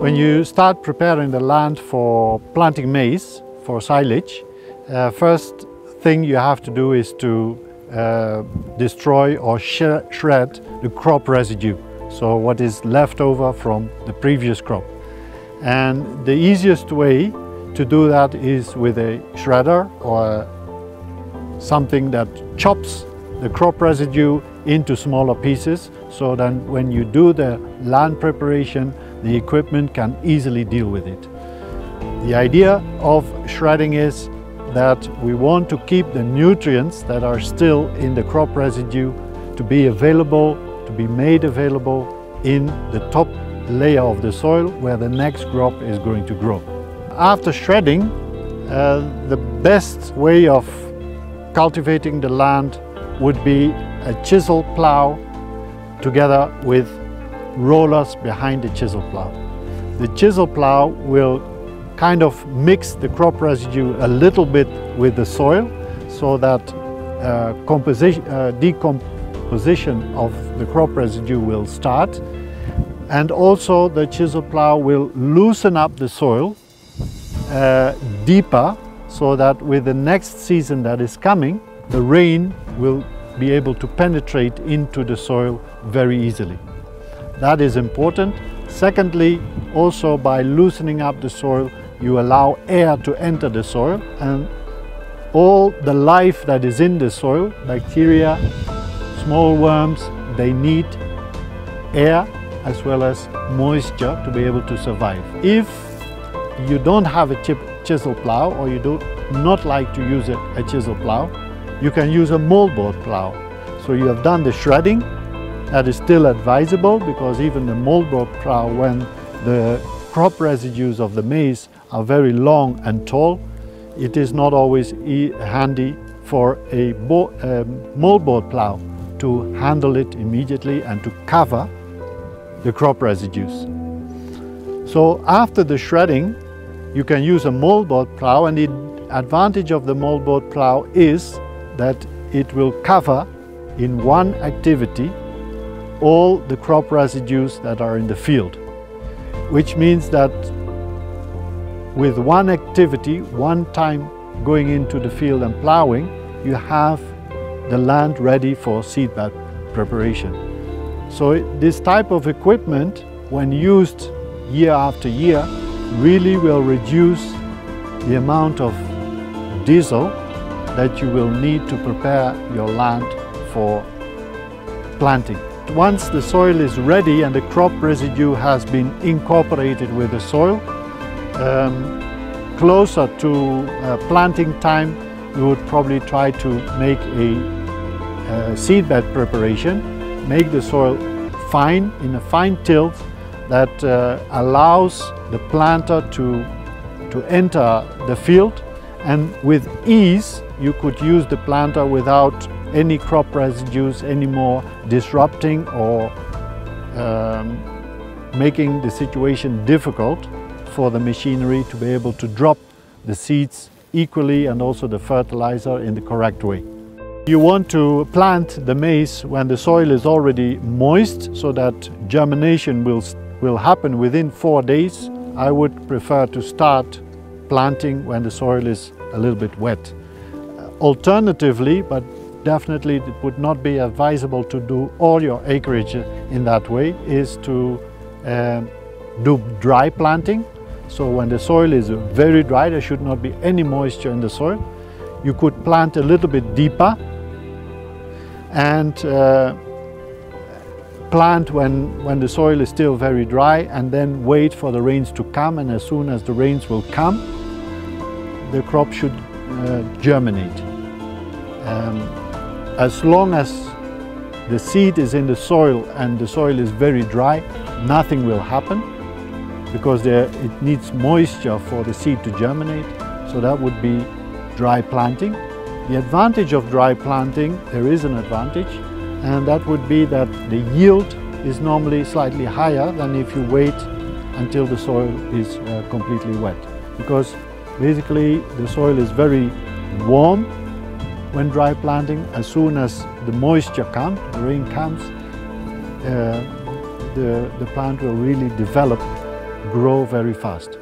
When you start preparing the land for planting maize, for silage, uh, first thing you have to do is to uh, destroy or sh shred the crop residue. So what is left over from the previous crop. And the easiest way to do that is with a shredder or something that chops the crop residue into smaller pieces so that when you do the land preparation, the equipment can easily deal with it. The idea of shredding is that we want to keep the nutrients that are still in the crop residue to be available, to be made available in the top layer of the soil where the next crop is going to grow. After shredding, uh, the best way of cultivating the land would be a chisel plow together with rollers behind the chisel plow. The chisel plow will kind of mix the crop residue a little bit with the soil so that uh, uh, decomposition of the crop residue will start and also the chisel plow will loosen up the soil uh, deeper so that with the next season that is coming the rain will be able to penetrate into the soil very easily. That is important. Secondly, also by loosening up the soil, you allow air to enter the soil and all the life that is in the soil, bacteria, small worms, they need air as well as moisture to be able to survive. If you don't have a chip, chisel plow or you do not like to use a, a chisel plow, you can use a moldboard plow. So you have done the shredding, that is still advisable because even the moldboard plow, when the crop residues of the maize are very long and tall, it is not always e handy for a um, moldboard plow to handle it immediately and to cover the crop residues. So after the shredding, you can use a moldboard plow and the advantage of the moldboard plow is that it will cover in one activity all the crop residues that are in the field, which means that with one activity, one time going into the field and plowing, you have the land ready for seedbed preparation. So this type of equipment, when used year after year, really will reduce the amount of diesel that you will need to prepare your land for planting. Once the soil is ready and the crop residue has been incorporated with the soil, um, closer to uh, planting time, we would probably try to make a, a seedbed preparation, make the soil fine in a fine tilt that uh, allows the planter to, to enter the field and with ease you could use the planter without any crop residues anymore disrupting or um, making the situation difficult for the machinery to be able to drop the seeds equally and also the fertilizer in the correct way. You want to plant the maize when the soil is already moist so that germination will, will happen within four days. I would prefer to start planting when the soil is a little bit wet. Alternatively, but definitely it would not be advisable to do all your acreage in that way, is to uh, do dry planting. So when the soil is very dry, there should not be any moisture in the soil. You could plant a little bit deeper and uh, plant when, when the soil is still very dry and then wait for the rains to come and as soon as the rains will come, the crop should uh, germinate. Um, as long as the seed is in the soil and the soil is very dry, nothing will happen because there, it needs moisture for the seed to germinate. So that would be dry planting. The advantage of dry planting, there is an advantage, and that would be that the yield is normally slightly higher than if you wait until the soil is uh, completely wet. Because basically the soil is very warm when dry planting, as soon as the moisture comes, the rain comes, uh, the, the plant will really develop grow very fast.